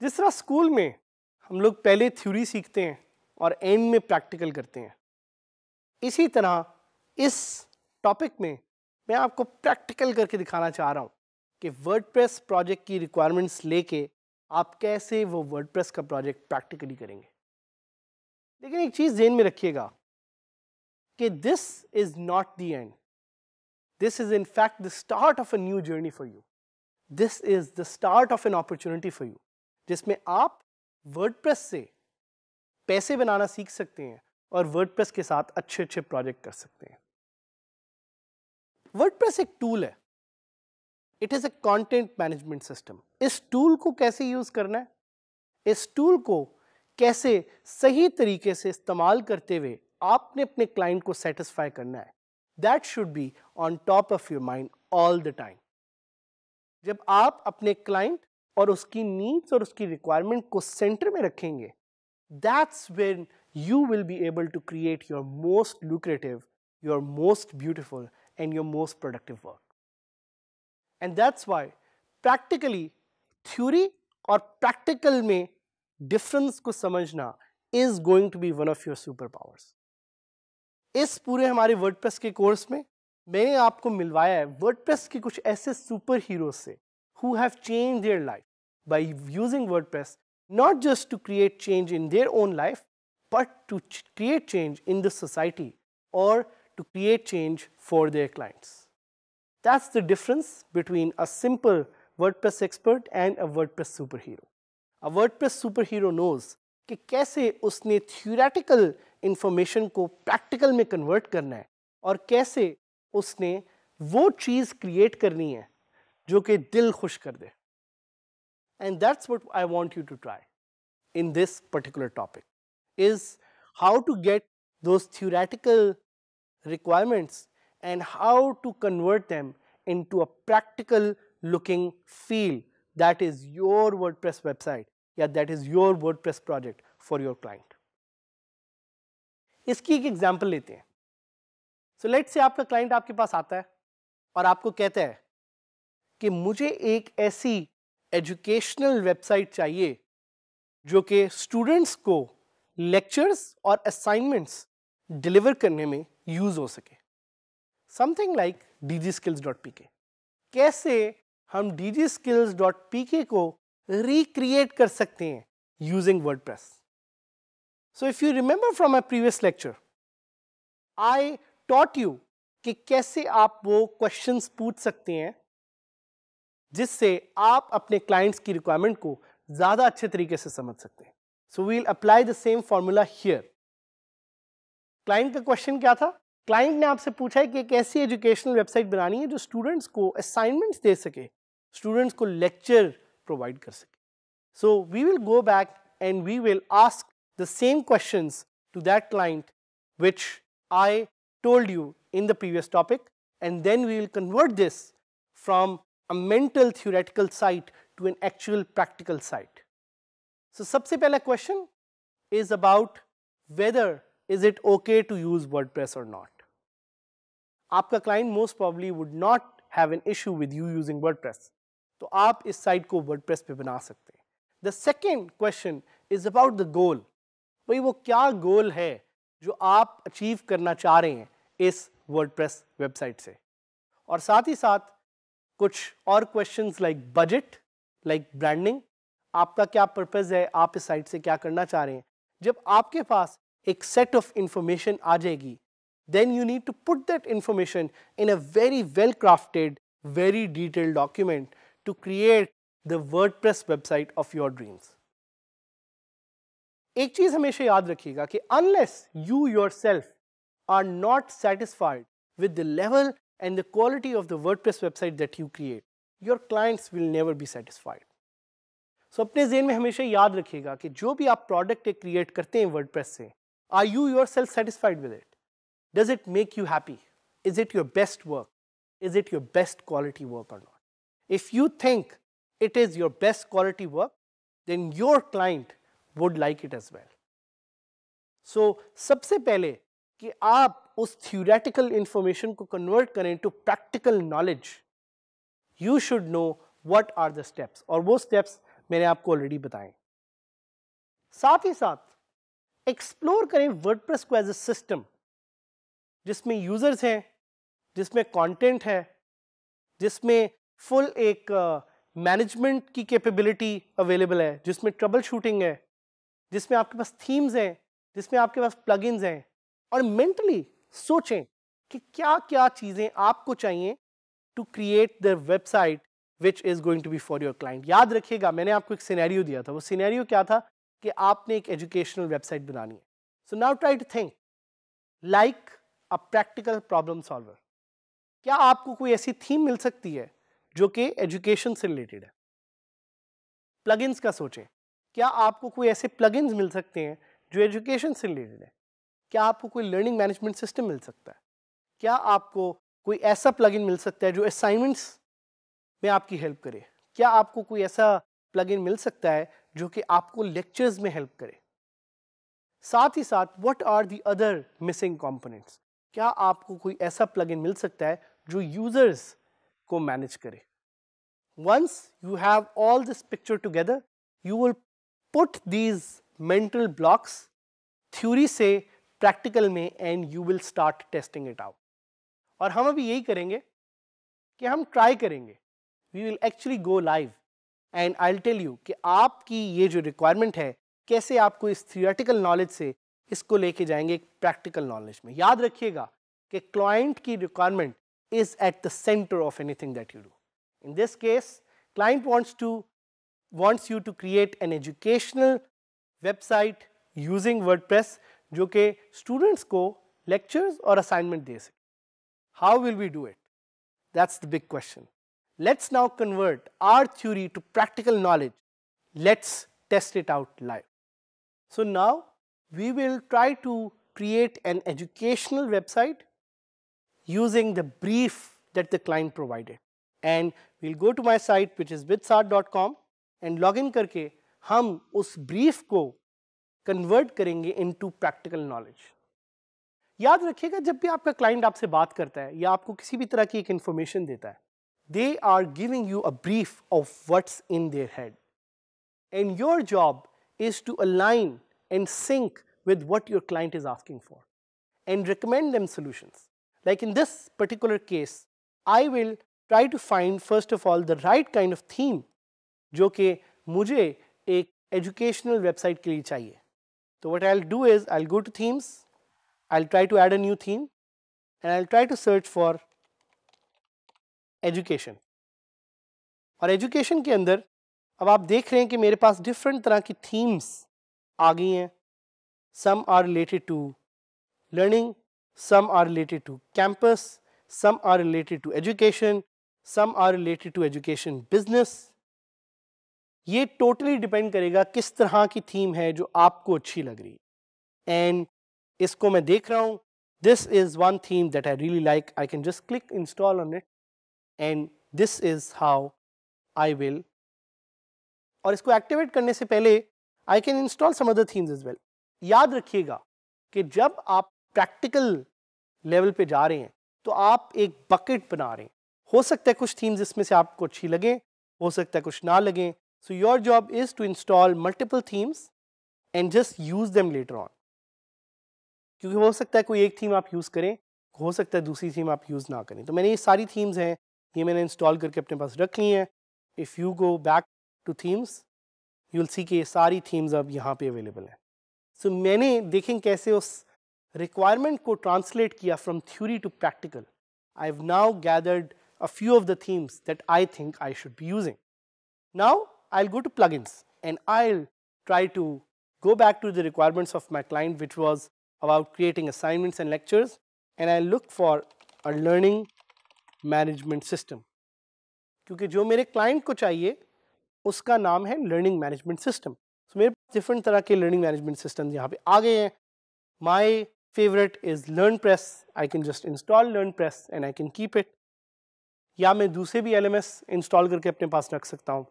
जिस तरह स्कूल में हम लोग पहले थ्योरी सीखते हैं और एंड में प्रैक्टिकल करते हैं, इसी तरह इस टॉपिक में मैं आपको प्रैक्टिकल करके दिखाना चाह रहा हूँ कि वर्डप्रेस प्रोजेक्ट की रिक्वायरमेंट्स लेके आप कैसे वो वर्डप्रेस का प्रोजेक्ट प्रैक्टिकली करेंगे। लेकिन एक चीज़ जेन में रखिएगा कि this is not the end this is in fact the start of a new journey for you this is the start of an opportunity for you जिसमें आप वर्डप्रेस से पैसे बनाना सीख सकते हैं और वर्डप्रेस के साथ अच्छे अच्छे प्रोजेक्ट कर सकते हैं। वर्डप्रेस एक टूल है। It is a content management system इस टूल को कैसे यूज़ करना है? इस टूल को कैसे सही तरीके से इस्तेमाल करते हुए आपने अपने क्लाइंट को सेटिस्फाई करना है? That should be on top of your mind all the time जब आप अपने क्लाइंट और उसकी नीड्स और उसकी रिक्वायरमेंट को सेंटर में रखेंगे that's when you will be able to create your most lucrative your most beautiful and your most productive work and that's why practically theory और प्रैक्टिकल में डिफरेंस को समझना is going to be one of your super powers इस पूरे हमारे WordPress के course में मैंने आपको मिलवाया है वर्डप्रेस के कुछ ऐसे सुपर हीरोज से who have changed their life by using WordPress, not just to create change in their own life, but to create change in the society or to create change for their clients. That's the difference between a simple WordPress expert and a WordPress superhero. A WordPress superhero knows कि कैसे उसने theoretical information को practical में convert करना है और कैसे उसने वो चीज़ create करनी है जो कि दिल खुश कर दे and that's what I want you to try in this particular topic is how to get those theoretical requirements and how to convert them into a practical looking feel that is your WordPress website या that is your WordPress project for your client. इसकी एक example लेते हैं so let से आपका client आपके पास आता है और आपको कहता है कि मुझे एक ऐसी एजुकेशनल वेबसाइट चाहिए जो कि स्टूडेंट्स को लेक्चर्स और असाइनमेंट्स डिलीवर करने में यूज़ हो सके। Something like D G skills dot P K कैसे हम D G skills dot P K को रिक्रिएट कर सकते हैं using WordPress so if you remember from my previous lecture I taught you कि कैसे आप वो क्वेश्चंस पूछ सकते हैं, जिससे आप अपने क्लाइंट्स की रिक्वायरमेंट को ज़्यादा अच्छे तरीके से समझ सकते हैं। So we'll apply the same formula here client का क्वेश्चन क्या था क्लाइंट ने आपसे पूछा है कि एक ऐसी एजुकेशनल वेबसाइट बनानी है जो स्टूडेंट्स को असाइनमेंट्स दे सके, स्टूडेंट्स को लेक्चर प्रोवाइड कर सके so we will go back and we will ask the same question to that client which I told you in the previous topic and then we will convert this from a mental theoretical site to an actual practical site. So, सबसे पहला question is about whether is it okay to use WordPress or not? आपका client most probably would not have an issue with you using WordPress. तो आप इस site को WordPress पे बना सकते हैं। The second question is about the goal भाई वो क्या गोल है जो आप अचीव करना चाह रहे हैं इस WordPress वेबसाइट से? और साथ ही साथ कुछ और question like budget like branding आपका क्या पर्पज़ है? आप इस साइट से क्या करना चाह रहे हैं? जब आपके पास एक सेट ऑफ इंफॉर्मेशन आ जाएगी then you need to put that information in a very well crafted, very detailed document to create the WordPress website of your dreams. एक चीज हमेशा याद रखिएगा कि unless you yourself are not satisfied with the level and the quality of the WordPress website that you create, your clients will never be satisfied. So अपने जेन में हमेशा याद रखिएगा कि जो भी आप प्रोडक्ट क्रिएट करते हैं वर्डप्रेस से Are you yourself satisfied with it does it make you happy is it your best work? Is it your best quality work or not? If you think it is your best quality work, then your client would like it as well. So, सबसे पहले कि आप उस theoretical information को convert करें to practical knowledge, you should know what are the steps और वो steps मैंने आपको already बताएं साथ ही साथ एक्सप्लोर करें वर्डप्रेस को एज ए सिस्टम जिसमें यूज़र्स हैं जिसमें कंटेंट है जिसमें फुल एक मैनेजमेंट uh, की कैपेबिलिटी अवेलेबल है जिसमें ट्रबल शूटिंग है जिसमें आपके पास थीम्स हैं जिसमें आपके पास प्लगइन्स हैं। और मेंटली सोचें कि क्या क्या चीज़ें आपको चाहिए to create the website which is going to be for your client याद रखिएगा मैंने आपको एक सिनेरियो दिया था। वो सिनेरियो क्या था? कि आपने एक एजुकेशनल वेबसाइट बनानी है। So now try to think like a practical problem solver क्या आपको कोई ऐसी थीम मिल सकती है जो कि एजुकेशन से रिलेटेड है? प्लगइन्स का सोचें। क्या आपको कोई ऐसे प्लगइन्स मिल सकते हैं जो एजुकेशन से रिलेटेड है? क्या आपको कोई लर्निंग मैनेजमेंट सिस्टम मिल सकता है? क्या आपको कोई ऐसा प्लगइन मिल सकता है जो असाइनमेंट्स में आपकी हेल्प करे? क्या आपको कोई ऐसा प्लगइन मिल सकता है जो कि आपको लेक्चर्स में हेल्प करे। साथ ही साथ what are the other missing components क्या आपको कोई ऐसा प्लगइन मिल सकता है जो यूज़र्स को मैनेज करे? Once you have all this picture together you will put these mental blocks theory से प्रैक्टिकल में and you will start testing it out और हम अभी यही करेंगे कि हम ट्राई करेंगे। We will actually go live and I tell you कि आपकी ये जो रिक्वायरमेंट है, कैसे आपको इस थियोटिकल नॉलेज से इसको लेके जाएँगे एक प्रैक्टिकल नॉलेज में। याद रखिएगा कि क्लाइंट की requirement is at the centre of anything that you do in this case client wants to wants you to create an educational website using WordPress जो कि स्टूडेंट्स को लेक्चर्स और असाइनमेंट दे सके। How will we do it that's the big question Let's now convert our theory to practical knowledge. Let's test it out live. So now we will try to create an educational website using the brief that the client provided. And we'll go to my site which is bitsart.com and log in करके हम उस brief को convert करेंगे into practical knowledge. याद रखिएगा जब भी आपका client आपसे बात करता है या आपको किसी भी तरह की एक information देता है they are giving you a brief of what's in their head. And your job is to align and sync with what your client is asking for and recommend them solutions. Like in this particular case, I will try to find first of all the right kind of theme जो कि मुझे एक educational website के लिए चाहिए. So what I'll do is I'll go to themes, I'll try to add a new theme and I'll try to search for education. और education के अंदर, अब आप देख रहे हैं कि मेरे पास डिफरेंट तरह की थीम्स आ गई हैं। Some are related to learning some are related to campus some are related to education some are related to education business ये टोटली डिपेंड करेगा किस तरह की थीम है जो आपको अच्छी लग रही एंड इसको मैं देख रहा हूँ। This is one theme that I really like I can just click install on it and this is how I will और इसको एक्टिवेट करने से पहले I can install some other themes is well याद रखिएगा कि जब आप प्रैक्टिकल लेवल पे जा रहे हैं तो आप एक बकेट बना रहे हैं। हो सकता है कुछ थीम्स इसमें से आपको अच्छी लगें, हो सकता है कुछ ना लगें। So your job is to install multiple themes and just use them later on क्योंकि हो सकता है कोई एक थीम आप यूज़ करें, हो सकता है दूसरी थीम आप यूज़ ना करें। तो मैंने ये सारी थीम्स हैं ये मैंने इंस्टॉल करके अपने पास रख ली हैं। If you go back to themes you will see के ये सारी थीम्स अब यहाँ पे अवेलेबल हैं। सो so, मैंने देखें कैसे उस रिक्वायरमेंट को ट्रांसलेट किया from theory to practical I have now gathered a few of the themes that I think I should be using now I will go to plug and I try to go back to the requirements of my client which was about creating assignments and lectures and I look for a learning management system. क्योंकि जो मेरे client को चाहिए, उसका नाम है learning management system. सो मेरे पास different तरह के लर्निंग मैनेजमेंट सिस्टम यहाँ पे आ गए हैं। My favourite is LearnPress I can just install LearnPress and I can keep it या मैं दूसरे भी एलएमएस इंस्टॉल करके अपने पास रख सकता हूँ।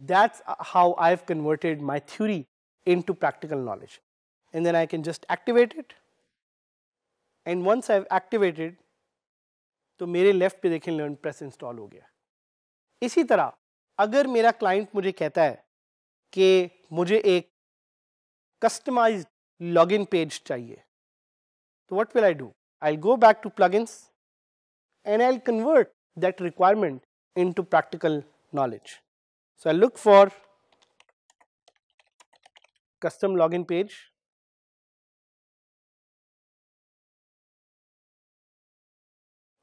That's how I have converted my theory in practical knowledge and then I can just activate it and once I activated तो मेरे लेफ़्ट पे देखें लर्न प्रेस इंस्टॉल हो गया। इसी तरह, अगर मेरा क्लाइंट मुझे कहता है कि मुझे एक कस्टमाइज्ड लॉगिन पेज चाहिए तो what will I do I go back to plugins and I'll convert that requirement into practical knowledge. So I look for custom login page.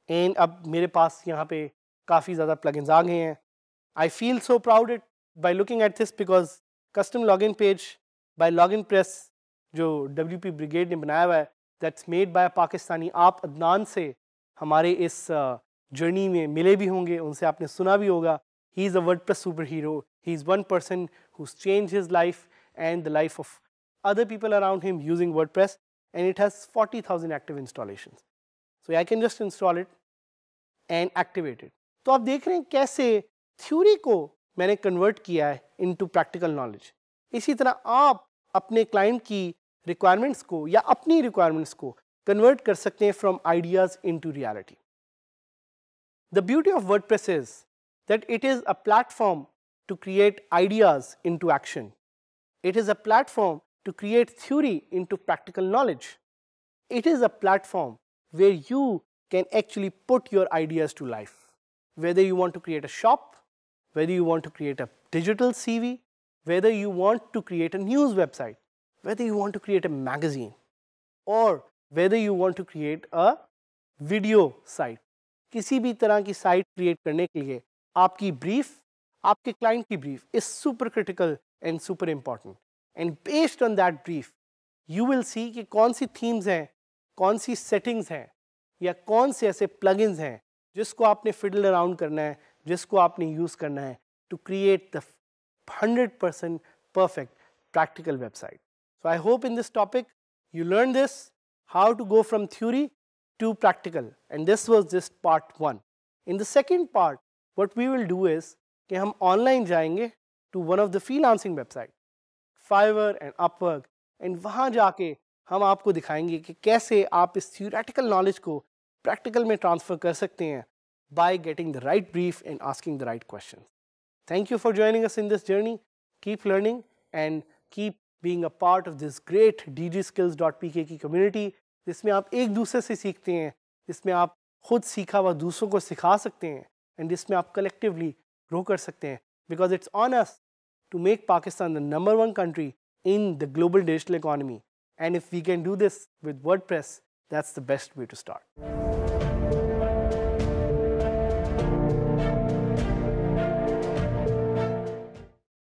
And अब मेरे पास यहाँ पे काफ़ी ज़्यादा प्लगइन्स आ गए हैं। I feel so proud it by looking at this because custom log in page by log in press जो डब्ल्यू पी ब्रिगेड ने बनाया हुआ है दैट्स मेड बाय पाकिस्तानी आप अदनान से हमारे इस जर्नी में मिले भी होंगे। उनसे आपने सुना भी होगा। He is a WordPress superhero he is one person whose change his life and the life of other people around him using WordPress and it has 40,000 active installations. So I can just install it and activated तो आप देख रहे हैं कैसे theory को मैंने convert किया है इनटू प्रैक्टिकल नॉलेज इसी तरह आप अपने क्लाइंट की रिक्वायरमेंट्स को या अपनी रिक्वायरमेंट्स को कन्वर्ट कर सकते हैं from ideas into reality the beauty of WordPress is that it is a platform to create ideas into action it is a platform to create theory into practical knowledge. It is a platform where you can actually put your ideas to life. Whether you want to create a shop, whether you want to create a digital CV, whether you want to create a news website, whether you want to create a magazine, or whether you want to create a video site. किसी भी तरह की site create करने के लिए आपकी brief आपके client की brief is super critical and super important and based on that brief you will see कि कौन सी थीम्स हैं कौन सी सेटिंग्स हैं या कौन से ऐसे प्लगइन्स हैं जिसको आपने फिडल अराउंड करना है, जिसको आपने यूज़ करना है to create the hundred percent perfect practical website so I hope in this topic you learn this how to go from theory to practical and this was this part one in the second part what we will do is कि हम online जाएँगे to one of the freelancing website Fiverr and Upwork and वहाँ जाके हम आपको दिखाएँगे कि कैसे आप इस थ्योरेटिकल नॉलेज को प्रैक्टिकल में ट्रांसफ़र कर सकते हैं by getting the right brief and asking the right question thank you for joining us in this journey keep learning and keep being a part of this great D G skills dot P K की community जिसमें आप एक दूसरे से सीखते हैं, जिसमें आप खुद सीखा हुआ दूसरों को सिखा सकते हैं एंड जिसमें आप कलेक्टिवली ग्रो कर सकते हैं because it's on us to make Pakistan the number one country in the global digital economy and if we can do this with WordPress that's the best way to start.